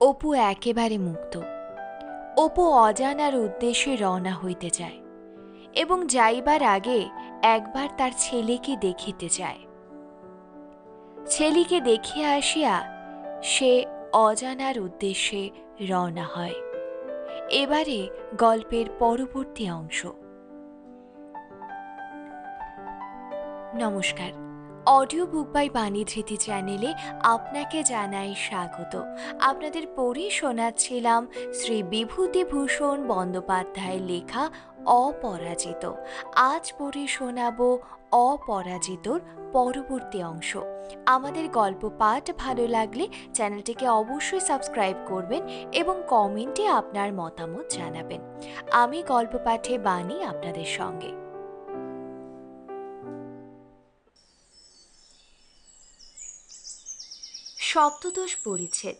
অপু একেবারে মুক্ত। অপু অজানার উদ্দেশ্যে রওনা হইতে চায় এবং যাইবার আগে একবার তার ছেলেকে দেখিতে চায় ছেলেকে দেখিয়া আসিয়া সে অজানার উদ্দেশ্যে রওনা হয়। এবারে গল্পের পরবর্তী অংশ। নমস্কার। অডিও বুক বাই বাণী ধৃতি চ্যানেলে আপনাকে জানাই স্বাগত। আপনাদের পড়ে শোনাচ্ছিলাম শ্রী বিভূতিভূষণ বন্দ্যোপাধ্যায়ের লেখা অপরাজিত। আজ পড়ে শোনাব অপরাজিতর পরবর্তী অংশ। আমাদের গল্প পাঠ ভালো লাগলে চ্যানেলটিকে অবশ্যই সাবস্ক্রাইব করবেন এবং কমেন্টে আপনার মতামত জানাবেন। আমি গল্প পাঠে বাণী আপনাদের সঙ্গে। সপ্তদশ পরিচ্ছেদ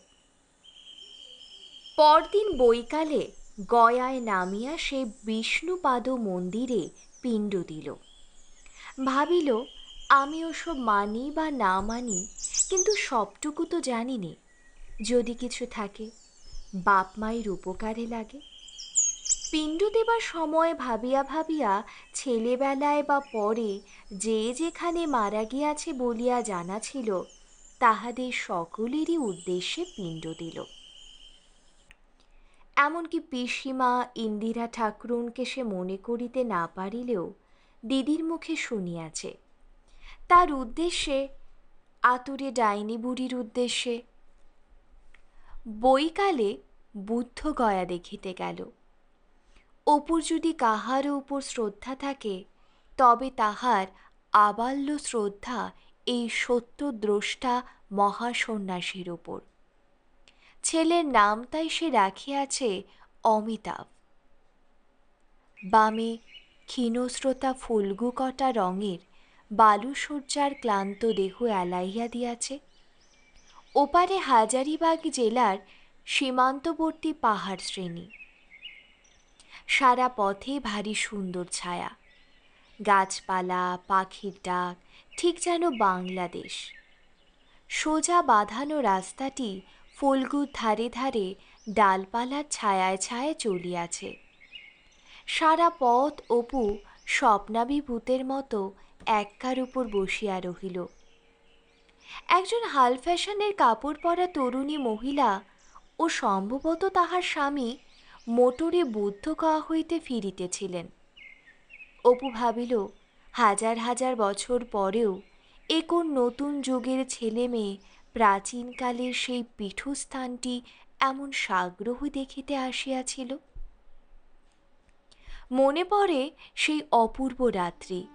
পরদিন বৈকালে গয়ায় নামিয়া সে বিষ্ণুপাদ মন্দিরে পিণ্ড দিল। ভাবিল, আমি ওসব মানি বা না মানি, কিন্তু সবটুকু তো জানি নে যদি কিছু থাকে, বাপ মায়ের উপকারে লাগে। পিণ্ড দেবার সময় ভাবিয়া ভাবিয়া ছেলেবেলায় বা পরে যে যেখানে মারা গিয়াছে বলিয়া জানা ছিল তাহাদের সকলেরই উদ্দেশ্যে পিণ্ড দিল। এমনকি পিসিমা, ইন্দিরা ঠাকুরুনকে সে মনে করিতে না পারিলেও দিদির মুখে শুনিয়াছে। তার উদ্দেশ্যে, আতুরে ডাইনি বুড়ির উদ্দেশ্যে বইকালে বুদ্ধ গয়া দেখিতে গেল। অপুর যদি কাহারও উপর শ্রদ্ধা থাকে, তবে তাহার আবাল্য শ্রদ্ধা এই সত্যদ্রষ্টা মহাসন্ন্যাসীর ওপর ছেলের নাম তাই সে রাখিয়াছে অমিতাভ। বামে ক্ষীণস্রোতা ফুলগুকটা রঙের বালুসজ্জার ক্লান্ত দেহ এলাইয়া দিয়াছে। ওপারে হাজারিবাগ জেলার সীমান্তবর্তী পাহাড় শ্রেণি। সারা পথে ভারী সুন্দর ছায়া। গাছপালা, পাখির ডাক ঠিক যেন বাংলাদেশ। সোজা বাঁধানো রাস্তাটি ফলগুর ধারে ধারে ডালপালার ছায়ায় ছায়ায় চলিয়াছে। সারা পথ অপু স্বপ্নাভিভূতের মতো এককার উপর বসিয়া রহিল। একজন হাল ফ্যাশনের কাপড় পরা তরুণী মহিলা ও সম্ভবত তাহার স্বামী মোটরে বুদ্ধ বুদ্ধগয়া হইতে ফিরিতেছিলেন। অপু ভাবিল হাজার হাজার বছর পরেও এ নতুন যুগের ছেলে মেয়ে প্রাচীনকালের সেই পীঠস্থানটি এমন সাগ্রহ দেখিতে আসিয়াছিল? মনে পড়ে সেই অপূর্ব রাত্রি,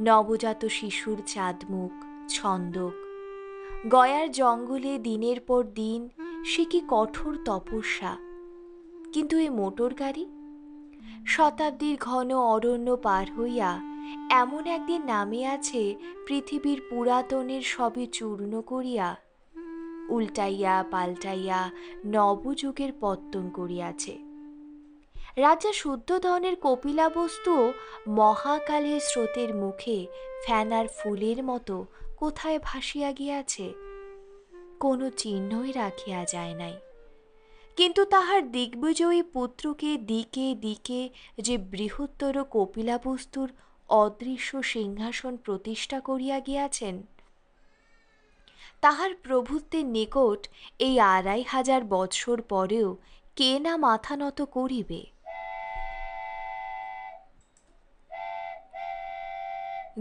নবজাত শিশুর চাঁদমুখ, ছন্দক। গয়ার জঙ্গলে দিনের পর দিন সে কি কঠোর তপস্যা? কিন্তু এ মোটর গাড়ি? শতাব্দীর ঘন অরণ্য পার হইয়া এমন একদিন নামে আছে পৃথিবীর পুরাতনের সবে চূর্ণ করিয়া, উল্টাইয়া পাল্টাইয়া নবযুগের পত্তন করিয়াছে। রাজা শুদ্ধধনের কপিলা বস্তুও মহাকালের স্রোতের মুখে ফ্যানার ফুলের মতো কোথায় ভাসিয়া গিয়াছে, কোনো চিহ্নই রাখিয়া যায় নাই। কিন্তু তাহার দিগ্বিজয়ী পুত্রকে দিকে দিকে যে বৃহত্তর কপিলাবস্তুর অদৃশ্য সিংহাসন প্রতিষ্ঠা করিয়া গিয়াছেন। তাহার প্রভুত্বের নিকট এই আড়াই হাজার বৎসর পরেও কে না মাথা নত করিবে?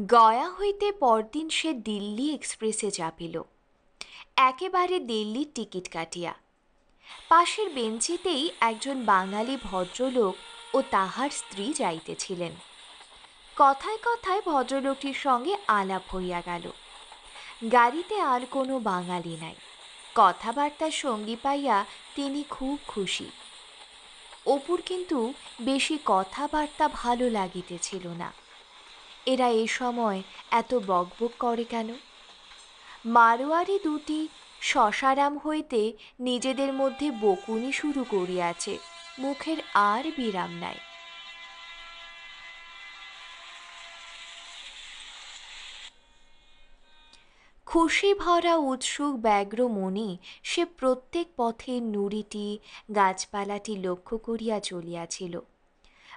গয়া হইতে পরদিন সে দিল্লি এক্সপ্রেসে চাপিল একেবারে দিল্লির টিকিট কাটিয়া। পাশের বেঞ্চিতেই একজন বাঙালি ভদ্রলোক ও তাহার স্ত্রী যাইতেছিলেন। কথায় কথায় ভদ্রলোকটির সঙ্গে আলাপ হইয়া গেল। গাড়িতে আর কোনো বাঙালি নাই। কথাবার্তার সঙ্গী পাইয়া তিনি খুব খুশি। অপুর কিন্তু বেশি কথাবার্তা ভালো লাগিতেছিল না। এরা এ সময় এত বকবক করে কেন? মারোয়ারি দুটি শশারাম হইতে নিজেদের মধ্যে বকুনি শুরু করিয়াছে, মুখের আর বিরাম নাই। খুশি ভরা উৎসুক ব্যগ্র মনে সে প্রত্যেক পথে নুড়িটি গাছপালাটি লক্ষ্য করিয়া চলিয়াছিল।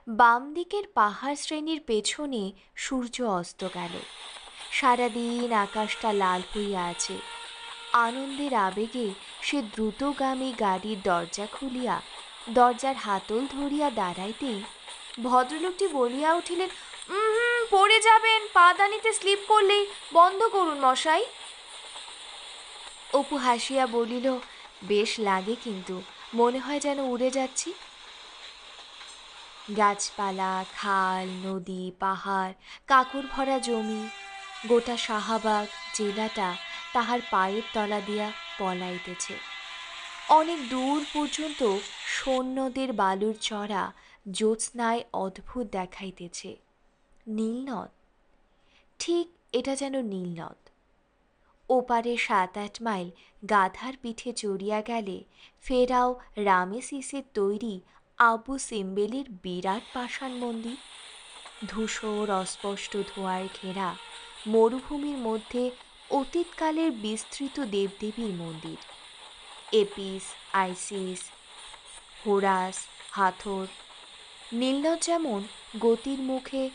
বাম দিকের পাহাড় শ্রেণির পেছনে সূর্য অস্ত গেল। সারাদিন আকাশটা লাল হইয়া আছে। আনন্দের আবেগে সে দ্রুতগামী গাড়ির দরজা খুলিয়া দরজার হাতল ধরিয়া দাঁড়াইতেই ভদ্রলোকটি বলিয়া উঠিলেন "উম, পড়ে যাবেন পাদানিতে স্লিপ করলেই বন্ধ করুন মশাই। অপু হাসিয়া বলিল, বেশ লাগে কিন্তু, মনে হয় যেন উড়ে যাচ্ছি। গাছপালা, খাল, নদী, পাহাড়, কাকুর ভরা জমি, গোটা শাহাবাগ, জেলাটা তাহার পায়ের তলা দিয়া পলাইতেছে। অনেক দূর পর্যন্ত সৈন্যদের বালুর চড়া জ্যোৎস্নায় অদ্ভুত দেখাইতেছে। নীলনদ, ঠিক এটা যেন নীলনদ। ওপারে সাত আট মাইল গাধার পিঠে চড়িয়া গেলে ফেরাও রামেসিসের তৈরি আবু সিম্বেলের বিরাট পাষাণ মন্দির। ধূসর অস্পষ্ট ধোঁয়ায় ঘেরা মরুভূমির মধ্যে অতীতকালের বিস্তৃত দেবদেবীর মন্দির। এপিস, আইসিস, হোরাস, হাথর নীলনদ যেমন গতির মুখে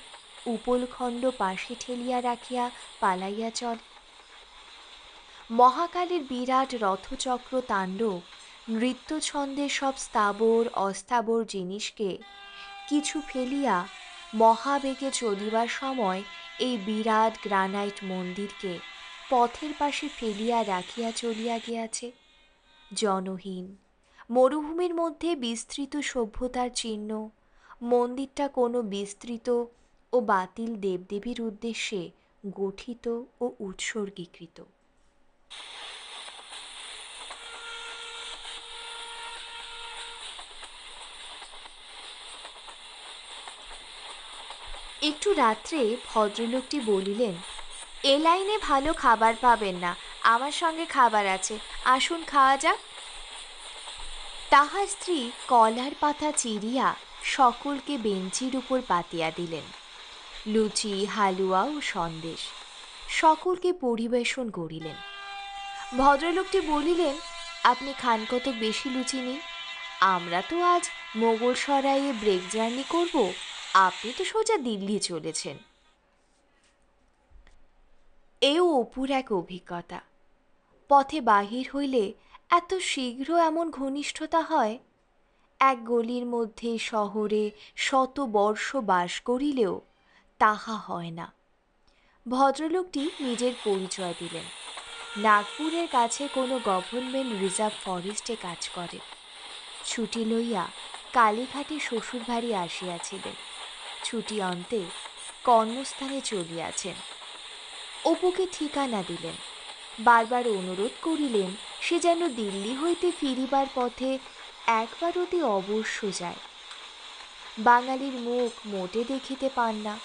উপলখণ্ড পাশে ঠেলিয়া রাখিয়া পালাইয়া চলে মহাকালের বিরাট রথচক্র তাণ্ডব নৃত্যছন্দের সব স্থাবর, অস্থাবর জিনিসকে কিছু ফেলিয়া মহাবেগে চলিবার সময় এই বিরাট গ্রানাইট মন্দিরকে পথের পাশে ফেলিয়া রাখিয়া চলিয়া গিয়াছে। জনহীন, মরুভূমির মধ্যে বিস্তৃত সভ্যতার চিহ্ন, মন্দিরটা কোনো বিস্তৃত ও বাতিল দেবদেবীর উদ্দেশ্যে গঠিত ও উৎসর্গীকৃত। একটু রাত্রে ভদ্রলোকটি বলিলেন, এ লাইনে ভালো খাবার পাবেন না, আমার সঙ্গে খাবার আছে, আসুন খাওয়া যাক। তাহার স্ত্রী কলার পাতা চিরিয়া সকলকে বেঞ্চির উপর পাতিয়া দিলেন। লুচি, হালুয়া ও সন্দেশ সকলকে পরিবেশন করিলেন। ভদ্রলোকটি বলিলেন, আপনি খান কত বেশি লুচি নিন। আমরা তো আজ মোগল সরাইয়ে ব্রেক জার্নি করব। আপনি তো সোজা দিল্লি চলেছেন। এও অপুর এক অভিজ্ঞতা। পথে বাহির হইলে এত শীঘ্র এমন ঘনিষ্ঠতা হয়, এক গলির মধ্যে শহরে শত বর্ষ বাস করিলেও তাহা হয় না। ভদ্রলোকটি নিজের পরিচয় দিলেন। নাগপুরের কাছে কোনো গভর্নমেন্ট রিজার্ভ ফরেস্টে কাজ করে। ছুটি লইয়া কালীঘাটে শ্বশুরবাড়ি আসিয়াছিলেন। ছুটি অন্তে কর্মস্থানে চলিয়াছেন। অপুকে ঠিকানা দিলেন। বারবার অনুরোধ করিলেন, সে যেন দিল্লি হইতে ফিরিবার পথে একবার অতি অবশ্য যায়। বাঙালির মুখ মোটে দেখিতে পান না।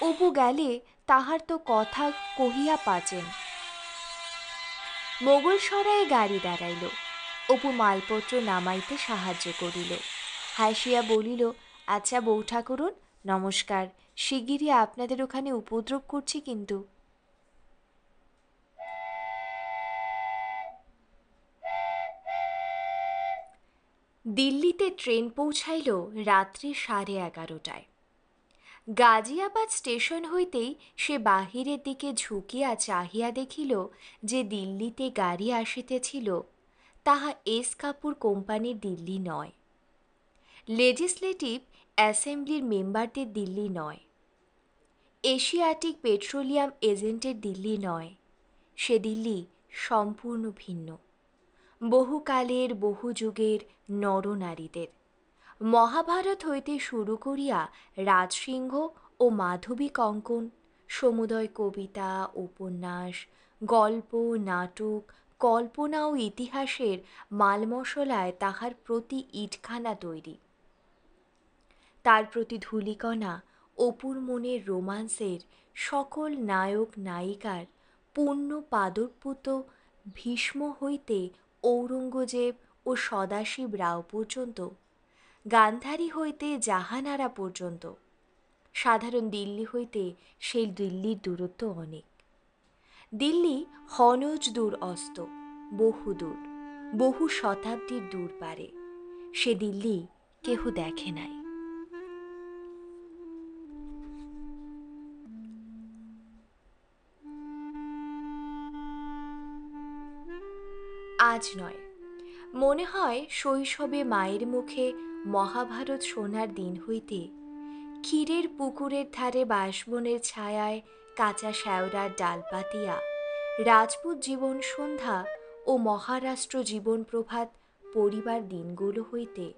অপু গেলে তাহার তো কথা কহিয়া পাচেন। মোগল সরায়ে গাড়ি দাঁড়াইল। অপু মালপত্র নামাইতে সাহায্য করিল। হাসিয়া বলিল আচ্ছা বউ ঠাকুরুন নমস্কার। শিগগিরই আপনাদের ওখানে উপদ্রব করছি কিন্তু। দিল্লিতে ট্রেন পৌঁছাইল রাত্রি সাড়ে এগারোটায়। গাজিয়াবাদ স্টেশন হইতেই সে বাহিরের দিকে ঝুঁকিয়া চাহিয়া দেখিল যে দিল্লিতে গাড়ি আসিতেছিল, তাহা এস কাপুর কোম্পানির দিল্লি নয়। লেজিসলেটিভ অ্যাসেম্বলির মেম্বারদের দিল্লি নয়। এশিয়াটিক পেট্রোলিয়াম এজেন্টের দিল্লি নয়। সে দিল্লি সম্পূর্ণ ভিন্ন। বহুকালের, বহু যুগের নরনারীদের মহাভারত হইতে শুরু করিয়া রাজসিংহ ও মাধবী কঙ্কন সমুদয় কবিতা, উপন্যাস, গল্প, নাটক, কল্পনা ও ইতিহাসের মালমশলায় তাহার প্রতি ইটখানা তৈরি। তার প্রতি ধূলিকণা, অপুর মনের রোমান্সের সকল নায়ক নায়িকার পূর্ণ পাদপ্লুত ভীষ্ম হইতে ঔরঙ্গজেব ও সদাশিব রাও পর্যন্ত গান্ধারী হইতে জাহানারা পর্যন্ত। সাধারণ দিল্লি হইতে সেই দিল্লির দূরত্ব অনেক। দিল্লি হনজ দূর অস্ত, বহু দূর, বহু শতাব্দীর দূর পারে। সে দিল্লি কেহ দেখে নাই। আজ নয় মনে হয় শৈশবে মায়ের মুখে মহাভারত শোনার দিন হইতে। ক্ষীরের পুকুরের ধারে বাঁশবনের ছায়ায় কাঁচা শ্যাওড়ার ডাল পাতিয়া। রাজপুত জীবন সন্ধ্যা ও মহারাষ্ট্র জীবন প্রভাত পরিবার দিনগুলো হইতে।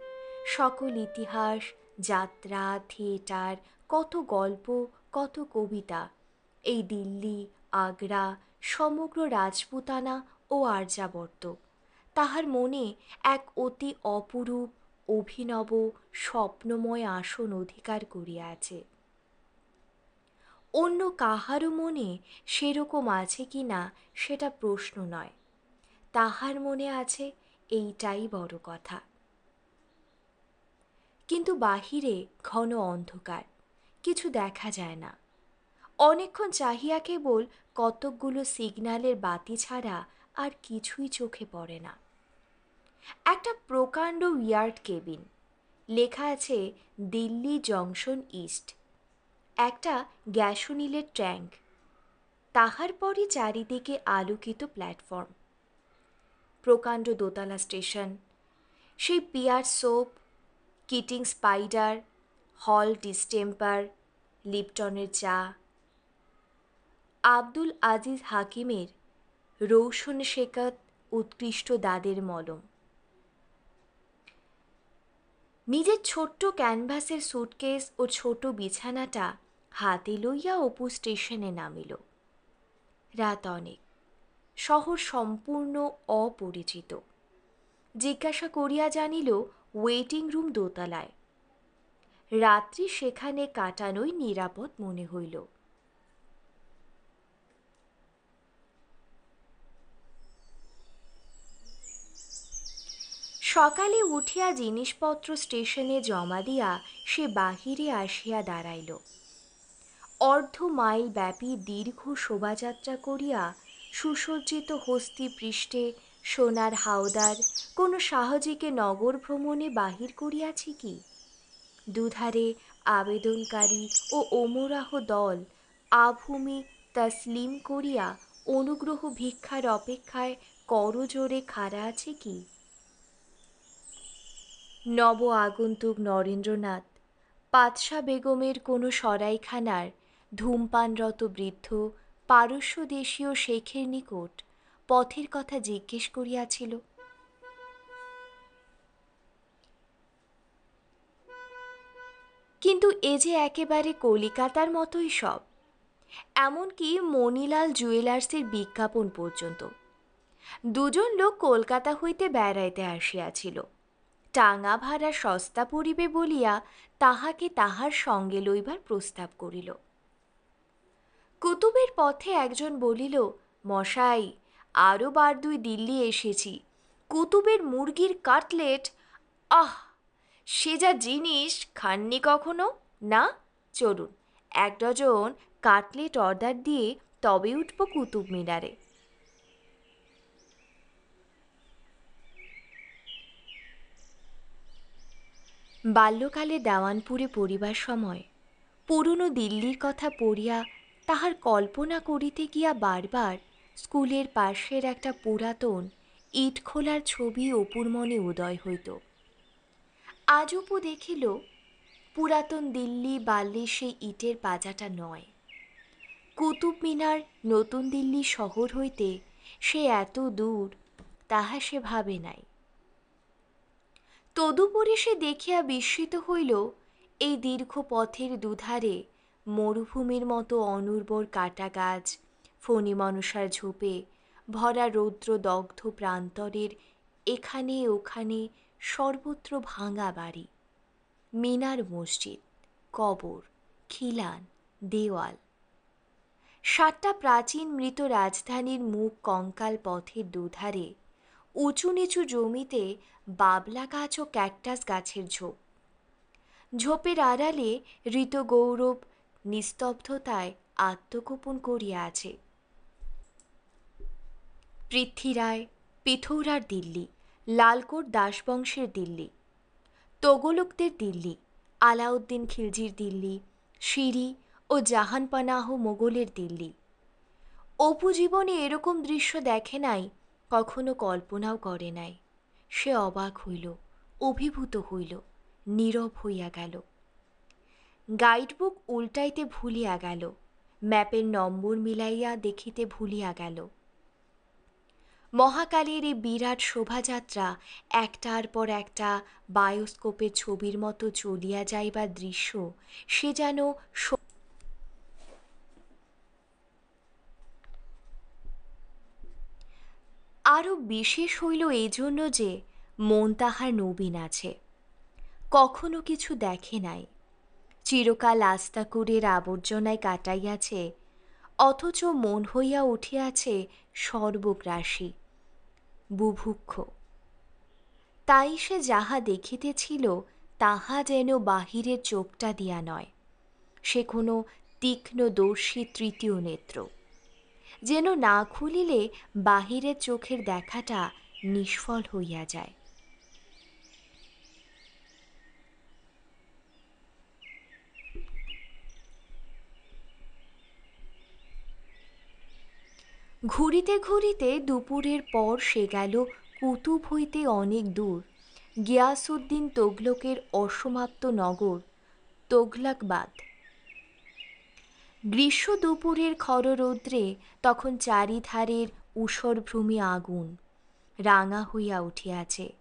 সকল ইতিহাস, যাত্রা, থিয়েটার, কত গল্প, কত কবিতা, এই দিল্লি, আগ্রা, সমগ্র রাজপুতানা ও আর্যাবর্ত। তাহার মনে এক অতি অপরূপ, অভিনব, স্বপ্নময় আসন অধিকার করিয়াছে অন্য কাহারও মনে সেরকম আছে কি না সেটা প্রশ্ন নয়। তাহার মনে আছে এইটাই বড় কথা। কিন্তু বাহিরে ঘন অন্ধকার, কিছু দেখা যায় না। অনেকক্ষণ চাহিয়া কেবল কতকগুলো সিগন্যালের বাতি ছাড়া আর কিছুই চোখে পড়ে না। একটা প্রকাণ্ড ইয়ার্ড কেবিন লেখা আছে, দিল্লি জংশন ইস্ট একটা গ্যাসোনিলের ট্যাঙ্ক। তাহার পরই চারিদিকে আলোকিত প্ল্যাটফর্ম প্রকাণ্ড দোতলা স্টেশন। সেই পিয়ার সোপ, কিটিং স্পাইডার হল ডিস্টেম্পার লিপটনের চা। আব্দুল আজিজ হাকিমের রৌশন শেখাত উৎকৃষ্ট দাদের মলম। নিজের ছোট্ট ক্যানভাসের সুটকেস ও ছোট বিছানাটা হাতে লইয়া অপু স্টেশনে নামিল। রাত অনেক। শহর সম্পূর্ণ অপরিচিত। জিজ্ঞাসা করিয়া জানিল, ওয়েটিং রুম দোতলায়? রাত্রি সেখানে কাটানোই নিরাপদ মনে হইল। সকালে উঠিয়া জিনিসপত্র স্টেশনে জমা দিয়া সে বাহিরে আসিয়া দাঁড়াইল। অর্ধ মাইল ব্যাপী দীর্ঘ শোভাযাত্রা করিয়া সুসজ্জিত হস্তি পৃষ্ঠে সোনার হাওদার, কোনো সাহজিকে নগর ভ্রমণে বাহির করিয়াছি কি? দুধারে আবেদনকারী ও ওমরাহ দল আভূমি তসলিম করিয়া অনুগ্রহ ভিক্ষার অপেক্ষায় করজোরে খাড়া আছে কি? নব আগন্তুক নরেন্দ্রনাথ পাতশা বেগমের কোনো সরাইখানার ধূমপানরত বৃদ্ধ, পারস্য দেশীয় শেখের নিকট পথের কথা জিজ্ঞেস করিয়াছিল। কিন্তু এ যে একেবারে কলিকাতার মতোই সব, এমনকি মনিলাল জুয়েলার্সের বিজ্ঞাপন পর্যন্ত, দুজন লোক কলকাতা হইতে বেড়াইতে আসিয়াছিল। টাঙা ভাড়া সস্তা পড়িবে বলিয়া তাহাকে তাহার সঙ্গে লইবার প্রস্তাব করিল। কুতুবের পথে একজন বলিল, মশাই আরও বার দুই দিল্লি এসেছি। কুতুবের মুরগির কাটলেট, আহ, সে যা জিনিস, খাননি কখনো? না, চলুন, এক ডজন কাটলেট অর্ডার দিয়ে তবে উঠব কুতুব মিনারে। বাল্যকালে দেওয়ানপুরে পড়িবার সময় পুরনো দিল্লির কথা পড়িয়া তাহার কল্পনা করিতে গিয়া বারবার স্কুলের পাশের একটা পুরাতন ইট খোলার ছবি অপুর মনে উদয় হইত। আজ অপু দেখিল, পুরাতন দিল্লি বাল্যে সেই ইটের পাজাটা নয়। কুতুব মিনার নতুন দিল্লি শহর হইতে সে এত দূর, তাহা সে ভাবে নাই। তদুপরি সে দেখিয়া বিস্মিত হইল, এই দীর্ঘ পথের দুধারে মরুভূমির মতো অনুর্বর কাটা গাছ ফণি মনসার ঝোপে ভরা রৌদ্র দগ্ধ প্রান্তরের এখানে ওখানে সর্বত্র ভাঙা বাড়ি। মিনার মসজিদ, কবর, খিলান, দেওয়াল। সাতটা প্রাচীন মৃত রাজধানীর মুখ কঙ্কাল পথের দুধারে উঁচু নিচু জমিতে বাবলা গাছ ও ক্যাকটাস গাছের ঝোপ। ঝোপের আড়ালে ঋত গৌরব নিস্তব্ধতায় আত্মগোপন করিয়া আছে। পৃথ্বীরায় পিথৌরার দিল্লি, লালকোট দাসবংশের দিল্লি, তোগলকদের দিল্লি, আলাউদ্দিন খিলজির দিল্লি, সিরি ও জাহানপানাহ মোগলের দিল্লি। অপু জীবনে এরকম দৃশ্য দেখে নাই কখনো কল্পনাও করে নাই। সে অবাক হইল, অভিভূত হইল, নীরব হইয়া গেল। গাইডবুক উল্টাইতে ভুলিয়া গেল, ম্যাপের নম্বর মিলাইয়া দেখিতে ভুলিয়া গেল। মহাকালের এই বিরাট শোভাযাত্রা একটার পর একটা বায়োস্কোপের ছবির মতো চলিয়া যাইবার দৃশ্য সে যেন আরও বিশেষ হইল এই জন্য যে মন তাহার নবীন আছে। কখনো কিছু দেখে নাই। চিরকাল আস্তাকুরের আবর্জনায় কাটাইয়াছে, অথচ মন হইয়া উঠিয়াছে সর্বগ্রাসী, বুভুক্ষ। তাই সে যাহা দেখিতেছিল, তাহা যেন বাহিরের চোখটা দিয়া নয়। সে কোনো তীক্ষ্ণদর্শী তৃতীয় নেত্র। যেন না খুলিলে বাহিরের চোখের দেখাটা নিষ্ফল হইয়া যায়। ঘুরিতে ঘুরিতে দুপুরের পর সে গেল কুতুব হইতে অনেক দূর। গিয়াসুদ্দিন তোগলকের অসমাপ্ত নগর, তোগলাকবাদ। গ্রীষ্ম দুপুরের খররৌদ্রে তখন চারিধারের ভূমি আগুন রাঙা হইয়া উঠিয়াছে।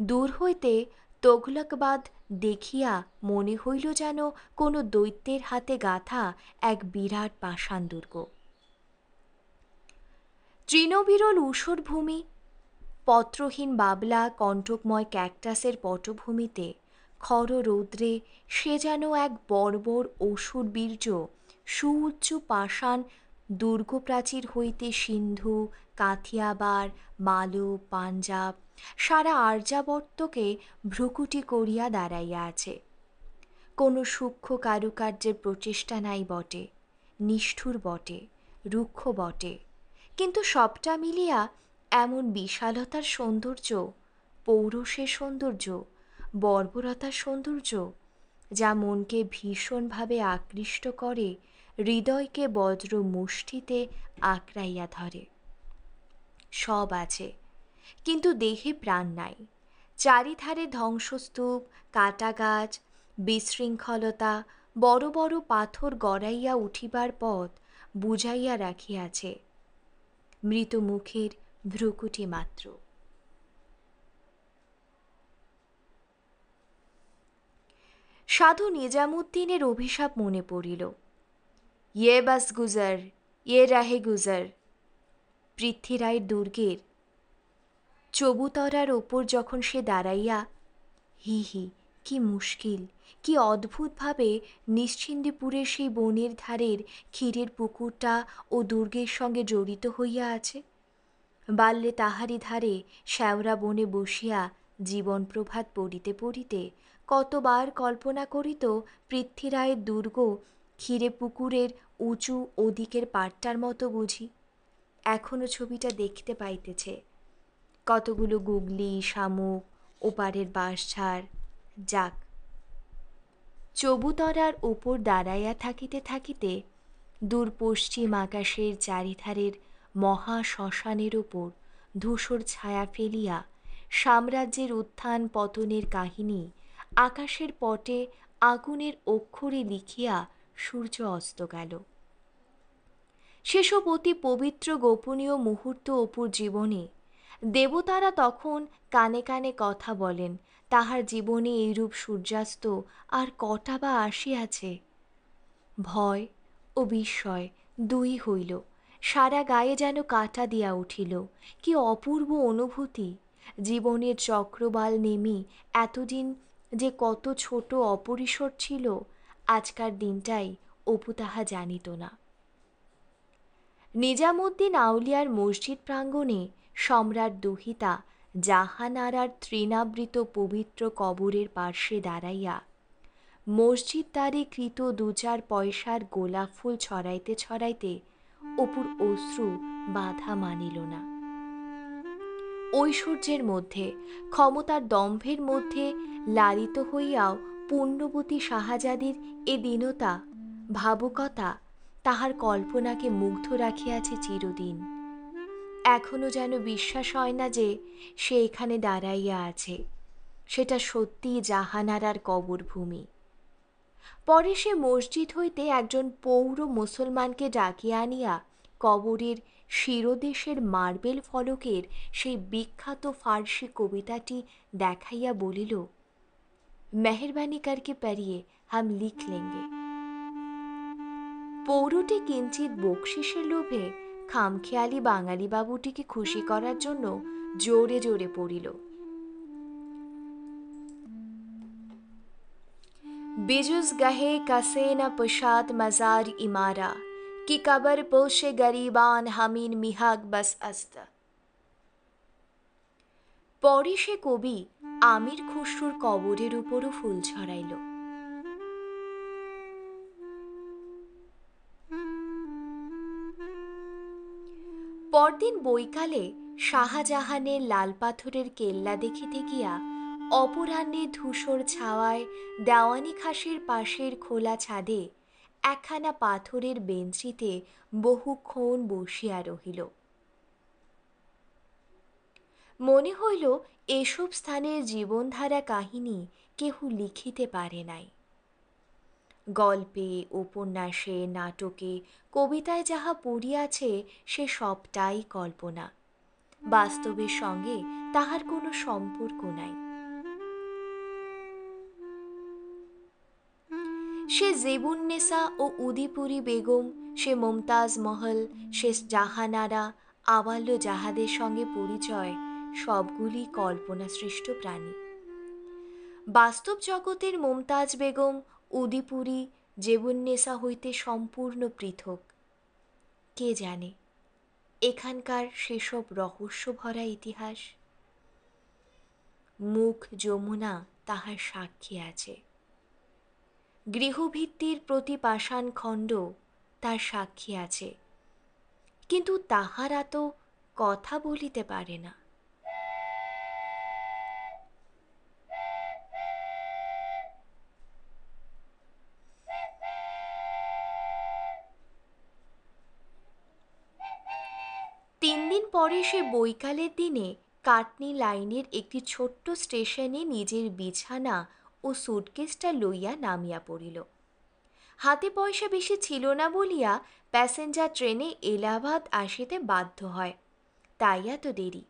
দূর হইতে তোগলকবাদ দেখিয়া মনে হইল যেন কোনো দৈত্যের হাতে গাথা এক বিরাট পাষাণ দুর্গ তৃণবিরল ঊষর ভূমি পত্রহীন বাবলা কণ্টকময় ক্যাকটাসের পটভূমিতে খর রৌদ্রে সে যেন এক বর্বর অসুর বীর্য সুউচ্চ পাষাণ দুর্গপ্রাচীর হইতে সিন্ধু, কাথিয়াবার, মালু, পাঞ্জাব সারা আর্যাবর্তকে ভ্রুকুটি করিয়া দাঁড়াইয়া আছে। কোনো সূক্ষ্ম কারুকার্যের প্রচেষ্টা নাই বটে, নিষ্ঠুর বটে, রুক্ষ বটে। কিন্তু সবটা মিলিয়া এমন বিশালতার সৌন্দর্য, পৌরষের সৌন্দর্য, বর্বরতার সৌন্দর্য, যা মনকে ভীষণভাবে আকৃষ্ট করে হৃদয়কে বজ্র মুষ্টিতে আঁকড়াইয়া ধরে। সব আছে, কিন্তু দেহে প্রাণ নাই। চারিধারে ধ্বংসস্তূপ কাটা গাছ বিশৃঙ্খলতা, বড় বড় পাথর গড়াইয়া উঠিবার পথ বুঝাইয়া রাখিয়াছে, মৃত মুখের ভ্রুকুটি মাত্র। সাধু নিজামুদ্দিনের অভিশাপ মনে পড়িল। ইয়ে বাস গুজার ইয়ে রাহে গুজার। পৃথ্বীরায়ের দুর্গের। চবুতরার ওপর যখন সে দাঁড়াইয়া, হি হি, কি মুশকিল, কি অদ্ভুতভাবে নিশ্চিন্দিপুরের সেই বনের ধারের ক্ষীরের পুকুরটা ও দুর্গের সঙ্গে জড়িত হইয়া আছে, বাল্যে তাহারি ধারে শ্যাওরা বনে বসিয়া জীবন প্রভাত পড়িতে পড়িতে কতবার কল্পনা করিত পৃথ্বীরায়ের দুর্গ ক্ষীরে পুকুরের উঁচু ওদিকের পাটটার মতো বুঝি। এখনও ছবিটা দেখতে পাইতেছে। কতগুলো গুগলি, শামুক, ওপারের বাঁশঝাড়, যাক। চবুতরার ওপর দাঁড়াইয়া থাকিতে থাকিতে দূর পশ্চিম আকাশের চারিধারের মহা শ্মশানের ওপর ধূসর ছায়া ফেলিয়া সাম্রাজ্যের উত্থান পতনের কাহিনী আকাশের পটে আগুনের অক্ষরে লিখিয়া সূর্য অস্ত গেল। সেসব অতি পবিত্র গোপনীয় মুহূর্ত অপুর জীবনে দেবতারা তখন কানে কানে কথা বলেন, তাহার জীবনে এইরূপ সূর্যাস্ত আর কটা বা আসিয়াছে? ভয় ও বিস্ময় দুই হইল, সারা গায়ে যেন কাটা দিয়া উঠিল, কি অপূর্ব অনুভূতি! জীবনের চক্রবাল নেমি এতদিন যে কত ছোট অপরিসর ছিল আজকার দিনটাই অপু তাহা জানিত না। নিজামুদ্দিন আউলিয়ার মসজিদ প্রাঙ্গণে সম্রাট দুহিতা জাহানারার তৃণাবৃত পবিত্র কবরের পার্শ্বে দাঁড়াইয়া মসজিদ দ্বারে কৃত দু চার পয়সার গোলাপ ফুল ছড়াইতে ছড়াইতে অপুর অশ্রু বাধা মানিল না। ঐশ্বর্যের মধ্যে, ক্ষমতার দম্ভের মধ্যে লালিত হইয়াও পুণ্যবতী শাহজাদির এ দীনতা, ভাবুকতা তাহার কল্পনাকে মুগ্ধ রাখিয়াছে চিরদিন। এখনও যেন বিশ্বাস হয় না যে সে এখানে দাঁড়াইয়া আছে। সেটা সত্যি জাহানারার কবর ভূমি পরে সে মসজিদ হইতে একজন পৌর মুসলমানকে ডাকিয়া আনিয়া কবরের শিরোদেশের মার্বেল ফলকের সেই বিখ্যাত ফার্সি কবিতাটি দেখাইয়া বলিল মেহরবানি করকে পড়িয়ে হাম লিখ লেঙ্গে পৌরটি কিঞ্চিত বকশিসের লোভে খামখেয়ালি বাঙালি বাবুটিকে খুশি করার জন্য জোরে জোরে পড়িল बिजुज गहे कसे न पुशात मजार इमारा कि कबर पोशे गरीबान হামিন মিহাগ বাস আস্ত পরে সে কবি আমির খসরুর কবরের উপরও ফুল ছড়াইল। পরদিন বৈকালে শাহজাহানের লাল পাথরের কেল্লা দেখিতে গিয়া অপরাহ্নে ধূসর ছাওয়ায় দেওয়ানি খাসের পাশের খোলা ছাদে একখানা পাথরের বেঞ্চিতে বহুক্ষণ বসিয়া রহিল। মনে হইল এসব স্থানের জীবনধারা কাহিনী কেহ লিখিতে পারে নাই। গল্পে, উপন্যাসে, নাটকে, কবিতায় যাহা পড়িয়াছে সে সবটাই কল্পনা। বাস্তবের সঙ্গে তাহার কোনো সম্পর্ক নাই। সে জেবুন্নেসা ও উদিপুরি বেগম, সে মমতাজ মহল, সে জাহানারা, আবাল্য জাহাদের সঙ্গে পরিচয় সবগুলি কল্পনা সৃষ্ট প্রাণী। বাস্তব জগতের মমতাজ বেগম, উদিপুরি, জেবুন্নেসা হইতে সম্পূর্ণ পৃথক। কে জানে, এখানকার সেসব রহস্য ভরা ইতিহাস? মুখ যমুনা তাহার সাক্ষী আছে। গৃহভিত্তির প্রতি পাষাণ খণ্ড তার সাক্ষী আছে। কিন্তু তাহারা তো কথা বলিতে পারে না। পরে সে বৈকালের দিনে কাটনি লাইনের একটি ছোট্ট স্টেশনে নিজের বিছানা ও সুটকেসটা লইয়া নামিয়া পড়িল। হাতে পয়সা বেশি ছিল না বলিয়া প্যাসেঞ্জার ট্রেনে এলাহাবাদ আসিতে বাধ্য হয়, তাই এত দেরি।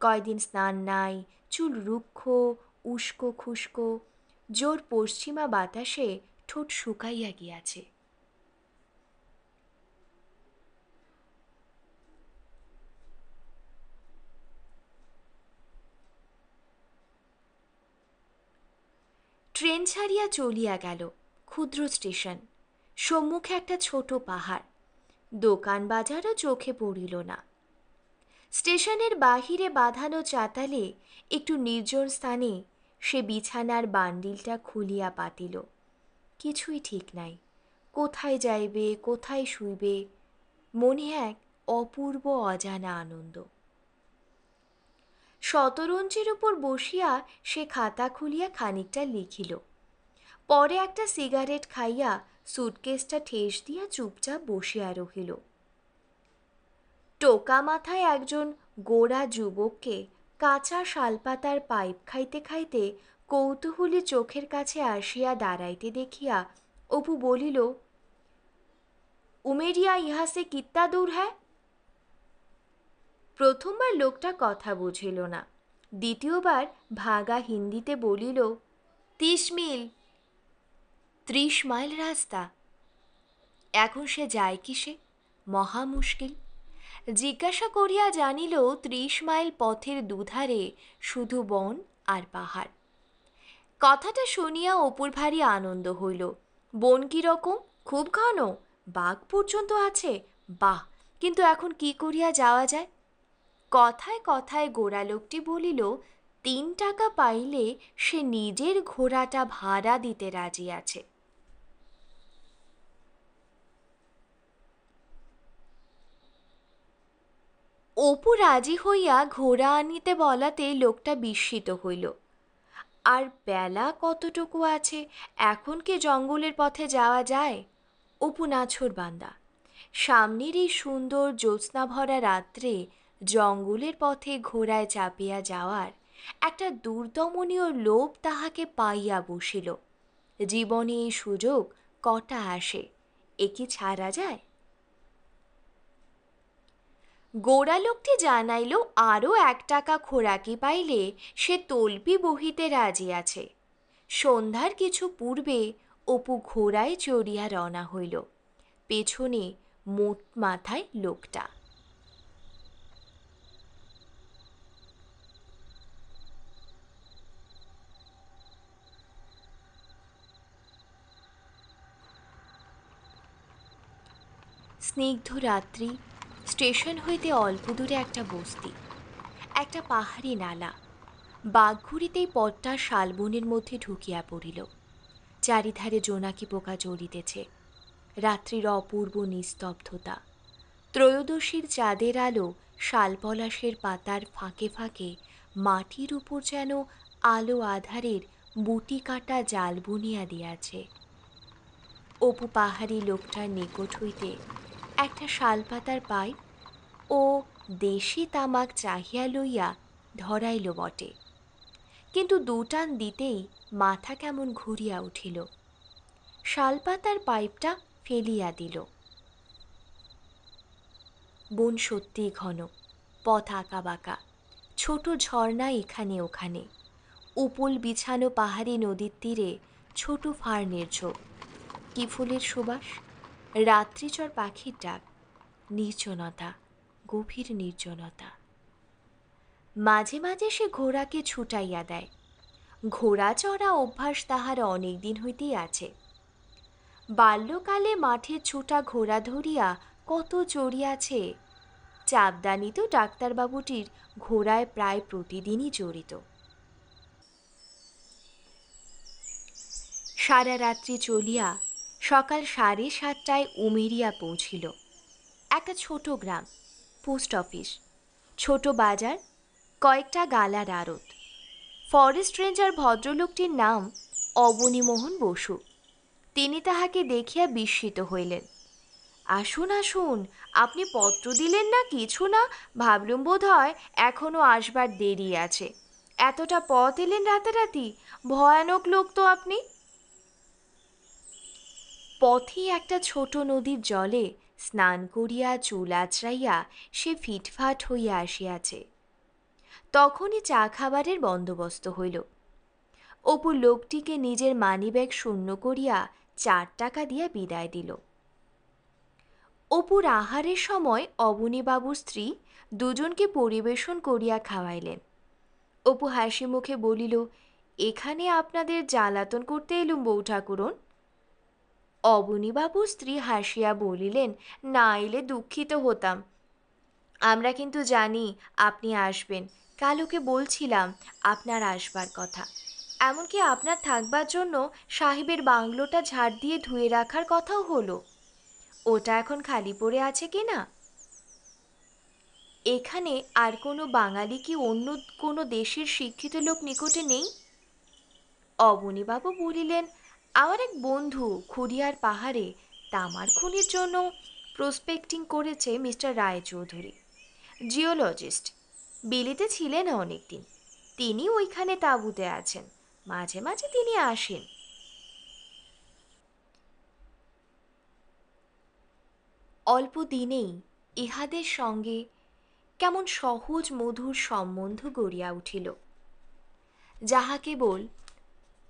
কয়দিন স্নান নাই, চুল রুক্ষ, উস্কো খুস্কো, জোর পশ্চিমা বাতাসে ঠোঁট শুকাইয়া গিয়াছে। ট্রেন ছাড়িয়া চলিয়া গেল, ক্ষুদ্র স্টেশন। সম্মুখে একটা ছোট পাহাড়। দোকান বাজারও চোখে পড়িল না। স্টেশনের বাহিরে বাঁধানো চাতালে একটু নির্জন স্থানে সে বিছানার বান্ডিলটা খুলিয়া পাতিল। কিছুই ঠিক নাই। কোথায় যাইবে, কোথায় শুইবে, মনে এক অপূর্ব অজানা আনন্দ। শতরঞ্চের উপর বসিয়া সে খাতা খুলিয়া খানিকটা লিখিল। পরে একটা সিগারেট খাইয়া সুটকেসটা ঠেস দিয়া চুপচাপ বসিয়া রহিল। টোকা মাথায় একজন গোড়া যুবককে কাঁচা শালপাতার পাইপ খাইতে খাইতে কৌতূহলী চোখের কাছে আসিয়া দাঁড়াইতে দেখিয়া অপু বলিল, উমেরিয়া ইহাসে কিত্তা দূর হ্যাঁ? প্রথমবার লোকটা কথা বুঝিল না। দ্বিতীয়বার ভাগা হিন্দিতে বলিল, তিস মিল, ত্রিশ মাইল রাস্তা। এখন সে যায় কিসে? মহা মুশকিল। জিজ্ঞাসা করিয়া জানিল, ত্রিশ মাইল পথের দুধারে শুধু বন আর পাহাড়। কথাটা শুনিয়া অপুর ভারী আনন্দ হইল। বন রকম? খুব ঘন। বাঘ পর্যন্ত আছে। বাহ! কিন্তু এখন কি করিয়া যাওয়া যায়? কথায় কথায় গোড়া লোকটি বলিল, তিন টাকা পাইলে সে নিজের ঘোড়াটা ভাড়া দিতে রাজি আছে। অপু রাজি হইয়া ঘোড়া আনিতে বলাতে লোকটা বিস্মিত হইল। আর বেলা কতটুকু আছে? এখন কি জঙ্গলের পথে যাওয়া যায়? অপু নাছর বান্দা, সামনের এই সুন্দর জ্যোৎস্না ভরা রাত্রে জঙ্গলের পথে ঘোড়ায় চাপিয়া যাওয়ার একটা দুর্দমনীয় লোভ তাহাকে পাইয়া বসিল। জীবনে এই সুযোগ কটা আসে, এ কি ছাড়া যায়? গোড়া লোকটি জানাইল, আরও এক টাকা খোরাকি পাইলে সে তল্পি বহিতে রাজি আছে। সন্ধ্যার কিছু পূর্বে অপু ঘোড়ায় চড়িয়া রওনা হইল। পেছনে মোট মাথায় লোকটা। স্নিগ্ধ রাত্রি, স্টেশন হইতে অল্প দূরে একটা বস্তি, একটা পাহাড়ি নালা। বাঘঘুড়িতেই পথটা শালবনের মধ্যে ঢুকিয়া পড়িল। চারিধারে জোনাকি পোকা জড়িতেছে রাত্রির অপূর্ব নিস্তব্ধতা। ত্রয়োদশীর চাঁদের আলো শালপলাশের পাতার ফাঁকে ফাঁকে মাটির উপর যেন আলো আধারের বুটি কাটা জাল বুনিয়া দিয়াছে। অপু পাহাড়ি লোকটার নিকট হইতে একটা শালপাতার পাইপ ও দেশি তামাক চাহিয়া লইয়া ধরাইল বটে। কিন্তু দুটান দিতেই মাথা কেমন ঘুরিয়া উঠিল। শালপাতার পাইপটা ফেলিয়া দিল। বন সত্যিই ঘন, পথ আঁকা বাঁকা, ছোট ঝর্ণা এখানে ওখানে, উপল বিছানো পাহাড়ি নদীর তীরে ছোট ফার্নের ঝোপ। কি ফুলের সুবাস? রাত্রিচর পাখির ডাক, নির্জনতা, গভীর নির্জনতা। মাঝে মাঝে সে ঘোড়াকে ছুটাইয়া দেয়। ঘোড়া চড়া অভ্যাস তাহার অনেক দিন হইতেই আছে। বাল্যকালে মাঠে ছুটা ঘোড়া ধরিয়া কত চড়িয়াছে চাপদানি তো ডাক্তারবাবুটির ঘোড়ায় প্রায় প্রতিদিনই জড়িত। সারা রাত্রি চলিয়া সকাল সাড়ে সাতটায় উমেরিয়া পৌঁছিল। একটা ছোট গ্রাম, পোস্ট অফিস। ছোট বাজার, কয়েকটা গালার আড়ত। ফরেস্ট রেঞ্জার ভদ্রলোকটির নাম অবনীমোহন বসু। তিনি তাহাকে দেখিয়া বিস্মিত হইলেন। আসুন আসুন, আপনি পত্র দিলেন না কিছু না? ভাবলুম বোধ হয় এখনও আসবার দেরি আছে। এতটা পথ এলেন রাতারাতি। ভয়ানক লোক তো আপনি। পথে একটা ছোট নদীর জলে স্নান করিয়া, চুল আচড়াইয়া সে ফিটফাট হইয়া আসিয়াছে। তখনই চা খাবারের বন্দোবস্ত হইল। অপু লোকটিকে নিজের মানিব্যাগ শূন্য করিয়া চার টাকা দিয়া বিদায় দিল। অপুর আহারের সময় অবনীবাবুর স্ত্রী দুজনকে পরিবেশন করিয়া খাওয়াইলেন। অপু হাসি মুখে বলিল, এখানে আপনাদের জ্বালাতন করতে এলুম বউ ঠাকুরন অবনীবাবুর স্ত্রী হাসিয়া বলিলেন, না এলে দুঃখিত হতাম। আমরা কিন্তু জানি আপনি আসবেন। কালুকে বলছিলাম আপনার আসবার কথা। এমনকি আপনার থাকবার জন্য সাহেবের বাংলোটা ঝাড় দিয়ে ধুয়ে রাখার কথাও হলো। ওটা এখন খালি পড়ে আছে কি না? এখানে আর কোনো বাঙালি কি অন্য কোনো দেশের শিক্ষিত লোক নিকটে নেই? অবনীবাবু বলিলেন আমার এক বন্ধু খুড়িয়ার পাহাড়ে তামার খনির জন্য প্রসপেক্টিং করেছে মিস্টার রায়চৌধুরী। জিওলজিস্ট বিলিতে ছিলেন অনেকদিন। তিনি ওইখানে তাঁবুতে আছেন। মাঝে মাঝে তিনি আসেন। অল্প দিনেই ইহাদের সঙ্গে কেমন সহজ মধুর সম্বন্ধ গড়িয়া উঠিল। যাহা কেবল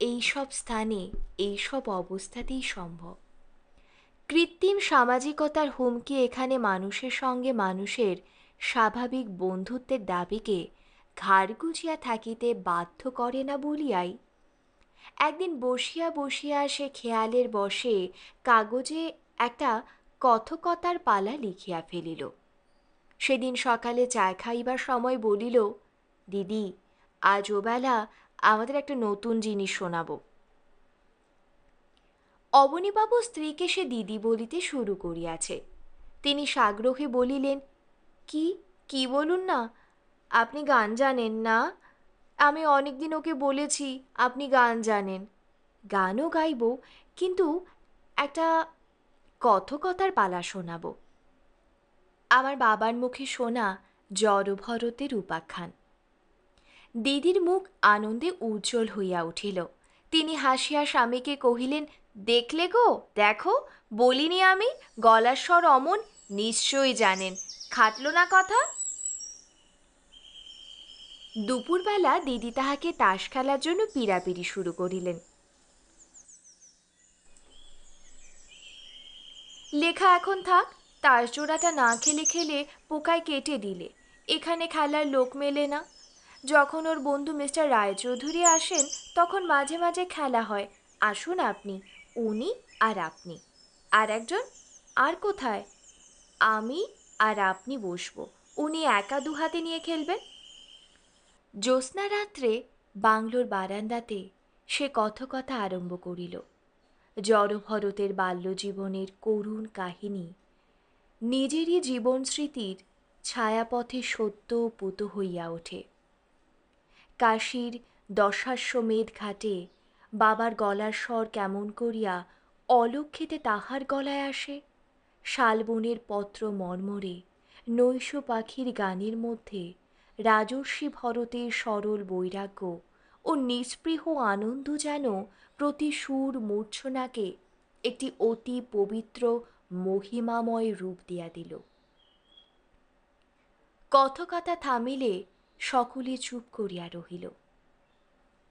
এইসব স্থানে, এইসব অবস্থাতেই সম্ভব। কৃত্রিম সামাজিকতার হুমকি এখানে মানুষের সঙ্গে মানুষের স্বাভাবিক বন্ধুত্বের দাবিকে ঘাড় গুজিয়া থাকিতে বাধ্য করে না বলিয়াই। একদিন বসিয়া বসিয়া সে খেয়ালের বসে কাগজে একটা কথকতার পালা লিখিয়া ফেলিল। সেদিন সকালে চা খাইবার সময় বলিল, দিদি আজ ওবেলা আমাদের একটা নতুন জিনিস শোনাব। অবনীবাবু স্ত্রীকে সে দিদি বলিতে শুরু করিয়াছে। তিনি সাগ্রহে বলিলেন, কি কি বলুন না? আপনি গান জানেন না? আমি অনেকদিন ওকে বলেছি, আপনি গান জানেন। গানও গাইব, কিন্তু একটা কথকতার পালা শোনাবো। আমার বাবার মুখে শোনা জড়ভরতের উপাখ্যান। দিদির মুখ আনন্দে উজ্জ্বল হইয়া উঠিল। তিনি হাসিয়া স্বামীকে কহিলেন, দেখলে গো, দেখো, বলিনি আমি, গলার স্বর অমন, নিশ্চয়ই জানেন। খাটল না কথা? দুপুরবেলা দিদি তাহাকে তাস খেলার জন্য পিড়াপিড়ি শুরু করিলেন। লেখা এখন থাক, তাস জোড়াটা না খেলে খেলে পোকায় কেটে দিলে, এখানে খেলার লোক মেলে না। যখন ওর বন্ধু মিস্টার রায়চৌধুরী আসেন, তখন মাঝে মাঝে খেলা হয়। আসুন আপনি, উনি আর আপনি। আর একজন, আর কোথায়? আমি আর আপনি বসবো। উনি একা দু হাতে নিয়ে খেলবেন? জ্যোৎস্না রাত্রে বাংলোর বারান্দাতে সে কথকথা আরম্ভ করিল। জড়ভরতের বাল্যজীবনের করুণ কাহিনী। নিজেরই জীবন স্মৃতির ছায়াপথে সত্য পুত হইয়া ওঠে। কাশীর দশাশ্বমেধ ঘাটে বাবার গলার স্বর কেমন করিয়া অলক্ষিতে তাহার গলায় আসে? শালবনের পত্র মর্মরে, নৈশ পাখির গানের মধ্যে, রাজর্ষি ভরতের সরল বৈরাগ্য ও নিস্পৃহ আনন্দ যেন প্রতি সুর মূর্ছনাকে একটি অতি পবিত্র মহিমাময় রূপ দিয়া দিল। কথকথা থামিলে সকলে চুপ করিয়া রহিল।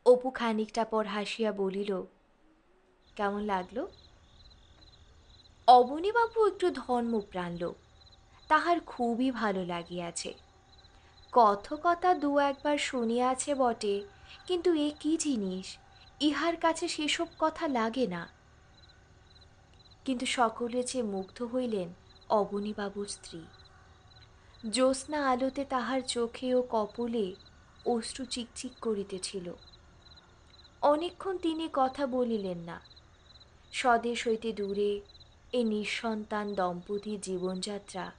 অপু খানিকটা পর হাসিয়া বলিল, কেমন লাগল? অবনীবাবু একটু ধর্মপ্রাণ লোক। তাহার খুবই ভালো লাগিয়াছে। কথকতা দু একবার শুনিয়াছে বটে, কিন্তু এ কি জিনিস? ইহার কাছে সেসব কথা লাগে না। কিন্তু সকলে যে মুগ্ধ হইলেন অবনীবাবুর স্ত্রী। জ্যোৎস্না আলোতে তাহার চোখে ও কপলে অশ্রু চিকচিক করিতেছিল। অনেকক্ষণ তিনি কথা বলিলেন না। স্বদেশ হইতে দূরে এ নিঃসন্তান দম্পতির জীবনযাত্রা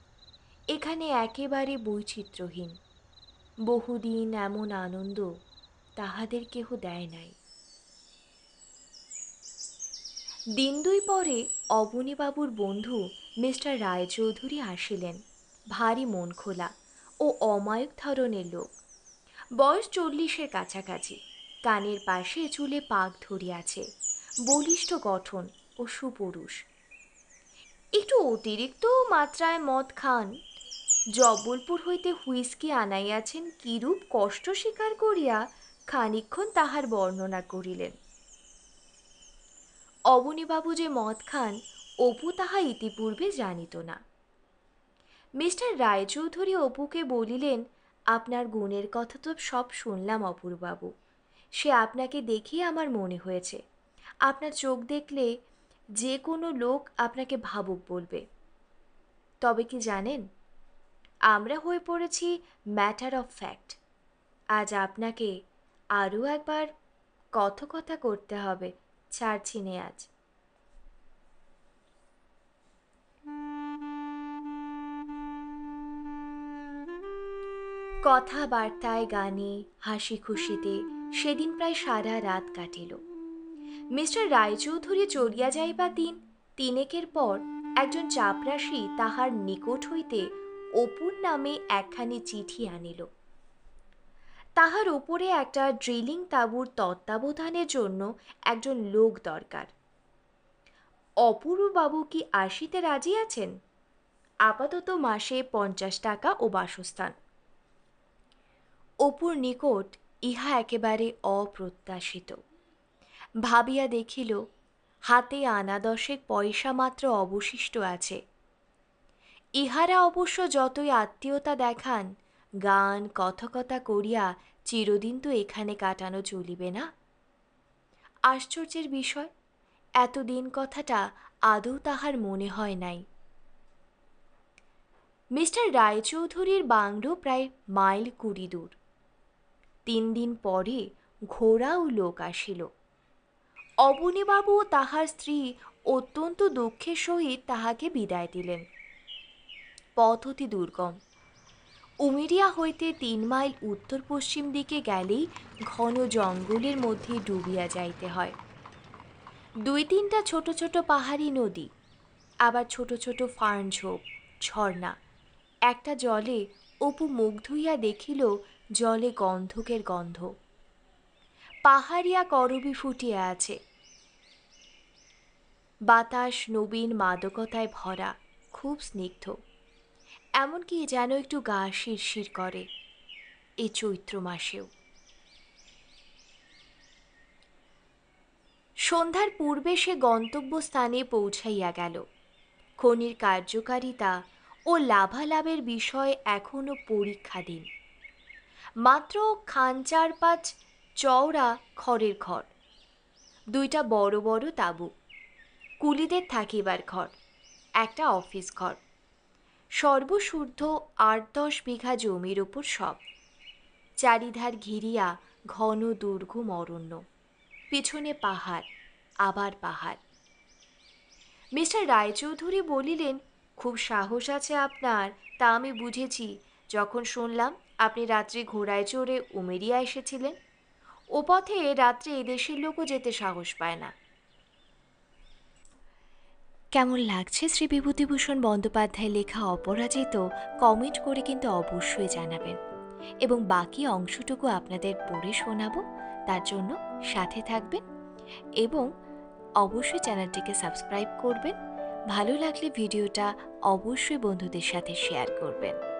এখানে একেবারে বৈচিত্র্যহীন। বহুদিন এমন আনন্দ তাহাদের কেহ দেয় নাই। দিন দুই পরে অবনীবাবুর বন্ধু মিস্টার রায়চৌধুরী আসিলেন। ভারী মন খোলা ও অমায়ক ধরনের লোক। বয়স চল্লিশের কাছাকাছি। কানের পাশে চুলে পাক ধরিয়াছে। বলিষ্ঠ গঠন ও সুপুরুষ। একটু অতিরিক্ত মাত্রায় মদ খান। জব্বলপুর হইতে হুইস্কি আনাইয়াছেন কিরূপ কষ্ট স্বীকার করিয়া খানিক্ষণ তাহার বর্ণনা করিলেন। অবনীবাবু যে মদ খান, অপু তাহা ইতিপূর্বে জানিত না। মিস্টার রায়চৌধুরী অপুকে বলিলেন, আপনার গুণের কথা তো সব শুনলাম অপূর্বাবু। সে আপনাকে দেখেই আমার মনে হয়েছে। আপনার চোখ দেখলে যে কোনো লোক আপনাকে ভাবুক বলবে। তবে কি জানেন, আমরা হয়ে পড়েছি ম্যাটার অফ ফ্যাক্ট। আজ আপনাকে আরও একবার কথকথা করতে হবে, ছাড়ছি নে আজ। কথাবার্তায় গানে হাসি খুশিতে সেদিন প্রায় সারা রাত কাটিল। মিস্টার রায়চৌধুরী চলিয়া যাইবা দিন তিনেকের পর একজন চাপরাশি তাহার নিকট হইতে অপুর নামে একখানি চিঠি আনিল। তাহার উপরে একটা ড্রিলিং তাঁবুর তত্ত্বাবধানের জন্য একজন লোক দরকার। অপূর্ববাবু কি আসিতে রাজি আছেন? আপাতত মাসে পঞ্চাশ টাকা ও বাসস্থান। অপুর নিকট ইহা একেবারে অপ্রত্যাশিত। ভাবিয়া দেখিল, হাতে আনা দশেক পয়সা মাত্র অবশিষ্ট আছে। ইহারা অবশ্য যতই আত্মীয়তা দেখান, গান, কথকতা করিয়া চিরদিন তো এখানে কাটানো চলিবে না? আশ্চর্যের বিষয়, এতদিন কথাটা আদৌ তাহার মনে হয় নাই। মিস্টার রায়চৌধুরীর বাংলো প্রায় মাইল কুড়ি দূর। তিন দিন পরে ঘোড়া ও লোক আসিল। অবনীবাবু তাহার স্ত্রী অত্যন্ত দুঃখের সহিত তাহাকে বিদায় দিলেন। পথ অতি দুর্গম। উমিরিয়া হইতে তিন মাইল উত্তর পশ্চিম দিকে গেলেই ঘন জঙ্গলের মধ্যে ডুবিয়া যাইতে হয়। দুই তিনটা ছোট ছোট পাহাড়ি নদী, আবার ছোট ছোট ফার্ন ঝোপ ঝর্ণা, একটা জলে অপু মুখ ধুইয়া দেখিল জলে গন্ধকের গন্ধ। পাহাড়িয়া করবি ফুটিয়া আছে। বাতাস নবীন মাদকতায় ভরা, খুব স্নিগ্ধ। এমনকি যেন একটু গা শিরশির করে এ চৈত্র মাসেও। সন্ধ্যার পূর্বে সে গন্তব্যস্থানে পৌঁছাইয়া গেল। খনির কার্যকারিতা ও লাভালাভের বিষয় এখনও পরীক্ষাধীন। মাত্র খান চার পাঁচ চওড়া খড়ের ঘর দুইটা বড় বড় তাঁবু। কুলিদের থাকিবার ঘর একটা অফিস ঘর। সর্বশুদ্ধ আট দশ বিঘা জমির ওপর সব। চারিধার ঘিরিয়া ঘন দুর্গম অরণ্য পিছনে পাহাড়, আবার পাহাড়। মিস্টার রায়চৌধুরী বলিলেন, খুব সাহস আছে আপনার, তা আমি বুঝেছি। যখন শুনলাম আপনি রাত্রে ঘোড়ায় চড়ে উমেরিয়া এসেছিলেন। ও পথে রাত্রে এদেশের লোকও যেতে সাহস পায় না। কেমন লাগছে শ্রী বিভূতিভূষণ বন্দ্যোপাধ্যায় লেখা অপরাজিত কমেন্ট করে কিন্তু অবশ্যই জানাবেন। এবং বাকি অংশটুকু আপনাদের পড়ে শোনাবো। তার জন্য সাথে থাকবেন এবং অবশ্যই চ্যানেলটিকে সাবস্ক্রাইব করবেন। ভালো লাগলে ভিডিওটা অবশ্যই বন্ধুদের সাথে শেয়ার করবেন।